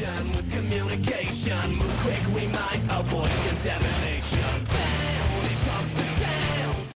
With communication, move quick, we might avoid contamination.